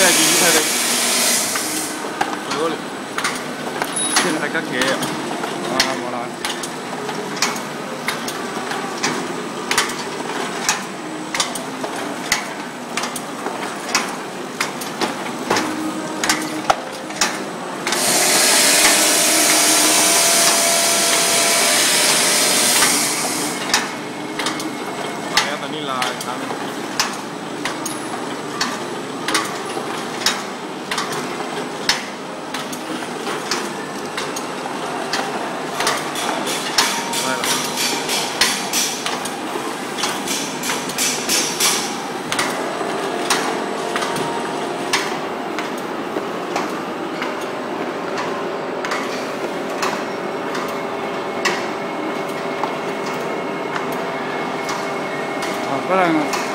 제가 이제 이사를 이걸 제가 깎게 아 뭐라 là 不能。